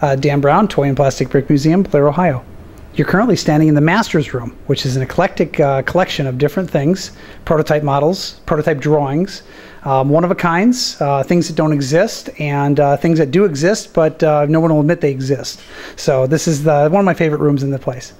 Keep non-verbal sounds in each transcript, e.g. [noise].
Uh, Dan Brown, Toy and Plastic Brick Museum, Bellaire, Ohio. You're currently standing in the Masters Room, which is an eclectic uh, collection of different things prototype models, prototype drawings, um, one of a kinds, uh, things that don't exist, and uh, things that do exist, but uh, no one will admit they exist. So, this is the, one of my favorite rooms in the place.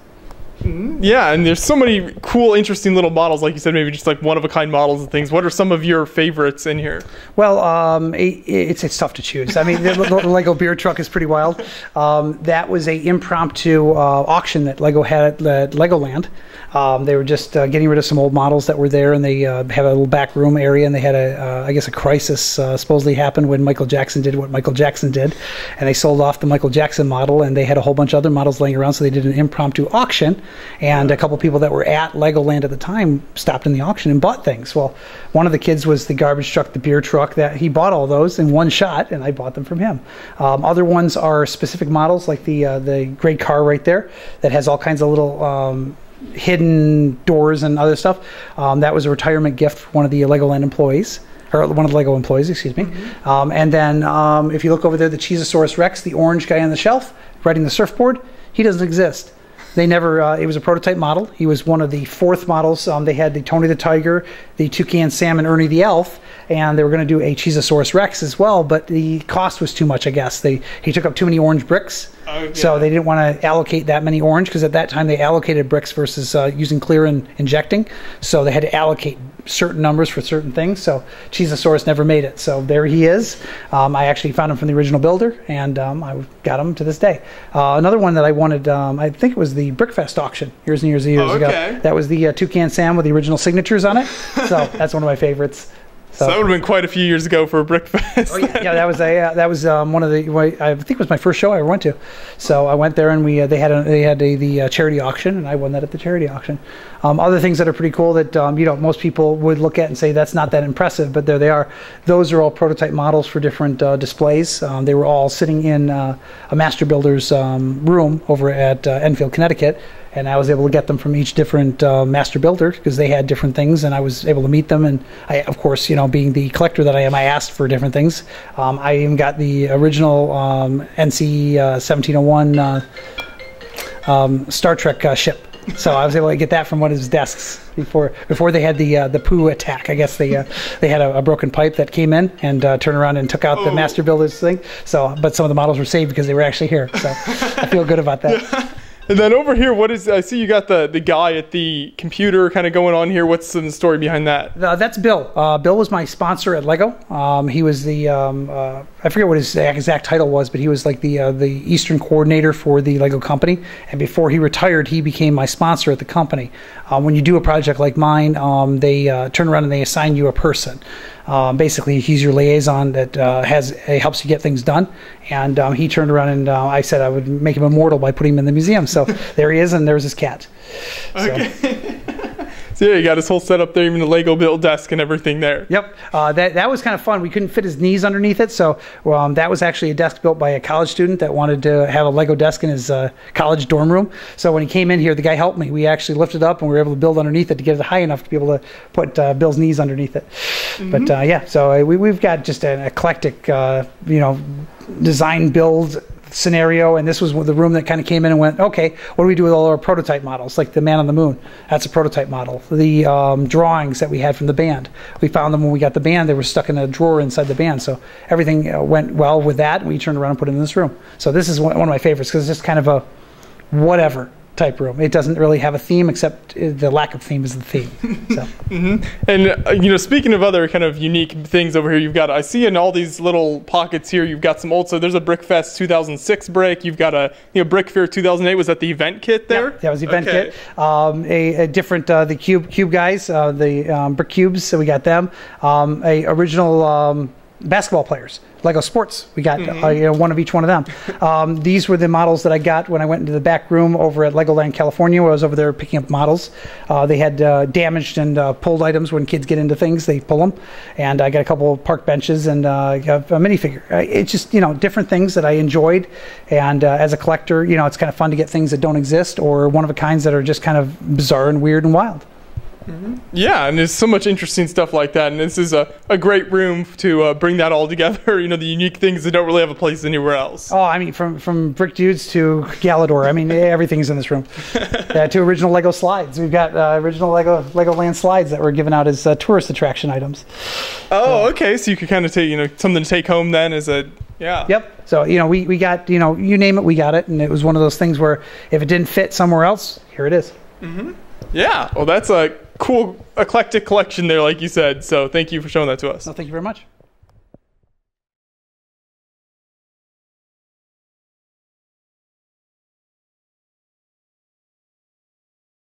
Yeah, and there's so many cool, interesting little models, like you said, maybe just like one of a kind models and things. What are some of your favorites in here? Well, um, it, it's it's tough to choose. I mean, the, the Lego beer truck is pretty wild. Um, that was a impromptu uh, auction that Lego had at Legoland. Um, they were just uh, getting rid of some old models that were there, and they uh, had a little back room area, and they had a, uh, I guess, a crisis uh, supposedly happened when Michael Jackson did what Michael Jackson did, and they sold off the Michael Jackson model, and they had a whole bunch of other models laying around, so they did an impromptu auction, and a couple people that were at Legoland at the time stopped in the auction and bought things. Well, one of the kids was the garbage truck, the beer truck, that he bought all those in one shot, and I bought them from him. Um, other ones are specific models, like the uh, the great car right there that has all kinds of little um, hidden doors and other stuff. Um, that was a retirement gift for one of the Legoland employees. Or one of the Lego employees, excuse me. Mm-hmm. Um, and then um, if you look over there, the Cheezosaurus Rex, the orange guy on the shelf, riding the surfboard, he doesn't exist. They never. Uh, it was a prototype model. He was one of the fourth models. Um, they had the Tony the Tiger, the Toucan Sam, and Ernie the Elf, and they were going to do a Cheezosaurus Rex as well. But the cost was too much. I guess they he took up too many orange bricks, oh, yeah. so they didn't want to allocate that many orange because at that time they allocated bricks versus uh, using clear and injecting. So they had to allocate certain numbers for certain things. So Cheezosaurus never made it. So there he is. Um, I actually found him from the original builder, and um, I got him to this day. Uh, another one that I wanted, um, I think it was the Brickfest auction years and years and years oh, okay. ago. That was the uh, Toucan Sam with the original signatures on it. So [laughs] that's one of my favorites. So, so, that would have been quite a few years ago for a Brickfest. oh yeah, [laughs] yeah, that was a uh, that was um, one of the I think it was my first show I ever went to. So I went there and we uh, they had a, they had a, the uh, charity auction and I won that at the charity auction. Um, other things that are pretty cool that um, you know most people would look at and say that's not that impressive, but there they are. Those are all prototype models for different uh, displays. Um, they were all sitting in uh, a master builder's um, room over at uh, Enfield, Connecticut and I was able to get them from each different uh, master builder because they had different things, and I was able to meet them. And I, of course, you know, being the collector that I am, I asked for different things. Um, I even got the original um, NC uh, 1701 uh, um, Star Trek uh, ship. So I was able to get that from one of his desks before before they had the uh, the poo attack. I guess they uh, they had a, a, broken pipe that came in and uh, turned around and took out oh. the master builder's thing. So, but some of the models were saved because they were actually here. So I feel good about that. [laughs] And then over here, what is? I see you got the the guy at the computer kind of going on here. What's the story behind that? Uh, that's Bill. Uh, Bill was my sponsor at Lego. Um, he was the um, uh, I forget what his exact title was, but he was like the uh, the Eastern coordinator for the Lego company. And before he retired, he became my sponsor at the company. Uh, when you do a project like mine, um, they uh, turn around and they assign you a person. Um, basically, he's your liaison that uh, has helps you get things done. And um, he turned around and uh, I said I would make him immortal by putting him in the museum. So there he is, and there's his cat. Okay. So. So yeah, you got his whole setup there, even the Lego built desk and everything there. Yep, uh, that that was kind of fun. We couldn't fit his knees underneath it, so um, that was actually a desk built by a college student that wanted to have a Lego desk in his uh, college dorm room. So when he came in here, the guy helped me. We actually lifted up and we were able to build underneath it to get it high enough to be able to put uh, Bill's knees underneath it. Mm-hmm. But uh, yeah, so uh, we we've got just an eclectic, uh, you know, design build scenario, and this was the room that kind of came in and went, okay, what do we do with all our prototype models, like the Man on the Moon? That's a prototype model. The um, drawings that we had from the band, we found them when we got the band. They were stuck in a drawer inside the band, so everything uh, went well with that. And we turned around and put it in this room. So this is one of my favorites because it's just kind of a whatever type room. It doesn't really have a theme, except uh, the lack of theme is the theme. So. [laughs] mm-hmm. And uh, you know, speaking of other kind of unique things over here, you've got I see in all these little pockets here, you've got some old. So there's a Brickfest 2006 brick. You've got a you know Brick Fair 2008. Was that the event kit there? Yeah, that was the event okay. kit. Um, a, a, different uh, the cube cube guys, uh, the um, brick cubes. So we got them. Um, a original um, basketball players. Lego Sports. We got mm-hmm. uh, you know, one of each one of them. Um, these were the models that I got when I went into the back room over at Legoland California, where I was over there picking up models. Uh, they had uh, damaged and uh, pulled items. When kids get into things, they pull them. And I got a couple of park benches and uh, a minifigure. It's just you know different things that I enjoyed. And uh, as a collector, you know it's kind of fun to get things that don't exist or one of a kinds that are just kind of bizarre and weird and wild. Yeah, and there's so much interesting stuff like that, and this is a, a great room to uh, bring that all together. [laughs] You know, the unique things that don't really have a place anywhere else. Oh, I mean, from from brick dudes to Galidor. I mean, everything's in this room. [laughs] uh, to original Lego slides. We've got uh, original Lego Legoland slides that were given out as uh, tourist attraction items. Oh, okay. So you could kind of take, you know, something to take home then as a, yeah. Yep. So you know, we we got you know, you name it, we got it, and it was one of those things where if it didn't fit somewhere else, here it is. Yeah. Well, that's a cool eclectic collection there, like you said. So thank you for showing that to us. So thank you very much.